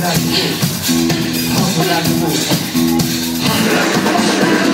like you, humble like a wolf, humble like a wolf.